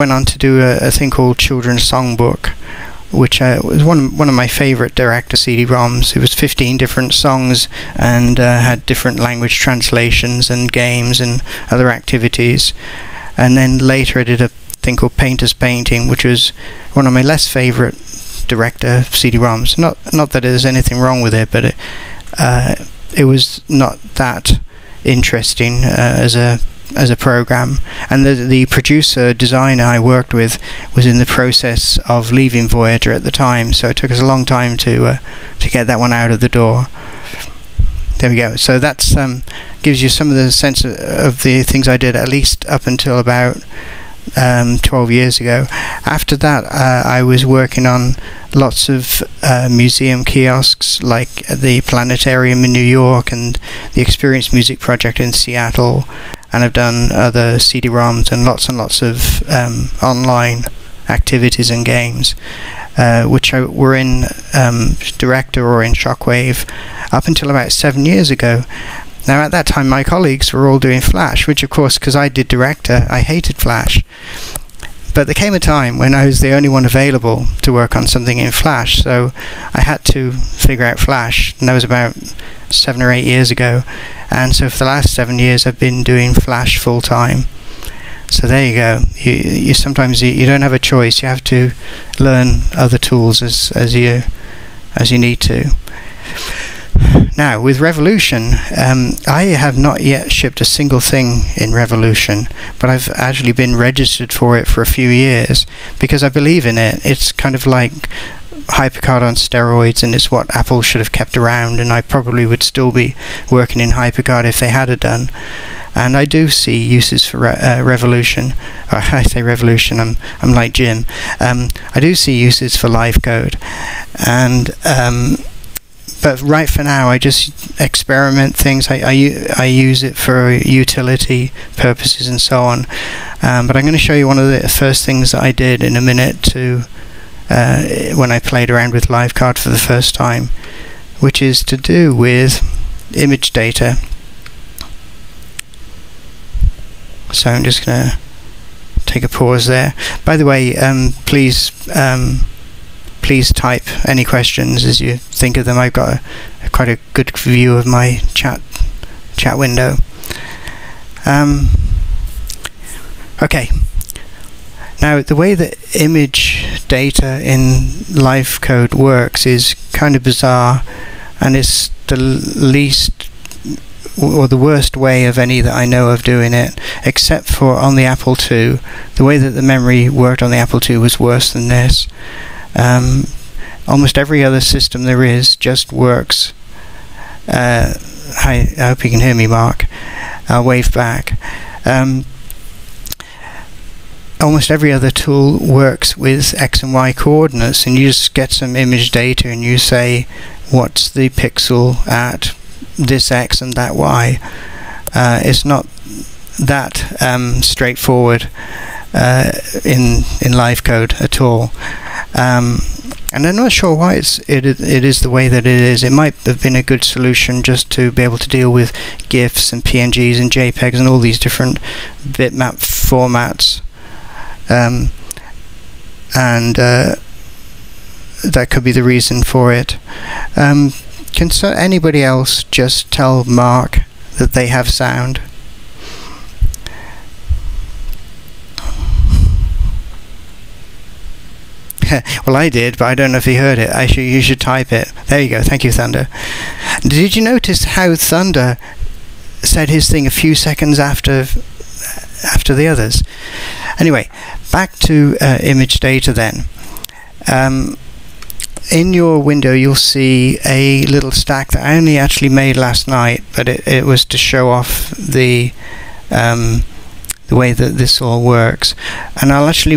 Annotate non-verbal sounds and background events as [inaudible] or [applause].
went on to do a, a thing called Children's Songbook, which uh, was one of, one of my favorite director CD-ROMs. It was 15 different songs and uh, had different language translations and games and other activities. And then later I did a thing called Painter's Painting, which was one of my less favorite director CD-ROMs. Not not that there's anything wrong with it, but it uh, it was not that interesting uh, as a as a program. And the the producer designer I worked with was in the process of leaving Voyager at the time, so it took us a long time to uh, to get that one out of the door. There we go. So that's um, gives you some of the sense of, of the things I did at least up until about um, 12 years ago. After that, uh, I was working on lots of uh, museum kiosks like the Planetarium in New York and the Experience Music Project in Seattle, and I've done other CD-ROMs and lots and lots of um, online activities and games. Uh, which I were in um, Director or in Shockwave up until about seven years ago. Now, at that time, my colleagues were all doing Flash, which, of course, because I did Director, I hated Flash. But there came a time when I was the only one available to work on something in Flash, so I had to figure out Flash, and that was about seven or eight years ago. And so for the last seven years, I've been doing Flash full time. So there you go. You, you sometimes you, you don't have a choice. You have to learn other tools as as you as you need to. Now, with Revolution, um, I have not yet shipped a single thing in Revolution, but I've actually been registered for it for a few years because I believe in it. It's kind of like HyperCard on steroids, and it's what Apple should have kept around, and I probably would still be working in HyperCard if they had it done. And I do see uses for re- uh, Revolution. Or [laughs] I say Revolution. I'm I'm like Jim. Um, I do see uses for live code, and um, but right for now, I just experiment things. I, I, I use it for utility purposes and so on. Um, but I'm going to show you one of the first things that I did in a minute to uh, when I played around with LiveCard for the first time, which is to do with image data. So I'm just going to take a pause there. By the way, um, please. Um, please type any questions as you think of them. I've got a, a quite a good view of my chat chat window. Um, okay. Now, the way that image data in live code works is kind of bizarre, and it's the least or the worst way of any that I know of doing it, except for on the Apple II. The way that the memory worked on the Apple II was worse than this. Um, almost every other system there is just works. Uh, I, I, hope you can hear me, Mark. I'll wave back. Um, almost every other tool works with x and y coordinates, and you just get some image data and you say what's the pixel at this x and that y. Uh, it's not that um, straightforward uh, in in live code at all. Um, and I'm not sure why it's it it is the way that it is. It might have been a good solution just to be able to deal with GIFs and PNGs and JPEGs and all these different bitmap formats, um, and uh, that could be the reason for it. Um, can so anybody else just tell Mark that they have sound? [laughs] well, I did, but I don't know if he heard it. I should, you should type it. There you go. Thank you, Thunder. Did you notice how Thunder said his thing a few seconds after after the others? Anyway, back to uh, image data then. Um, in your window, you'll see a little stack that I only actually made last night, but it, it was to show off the um, the way that this all works. And I'll actually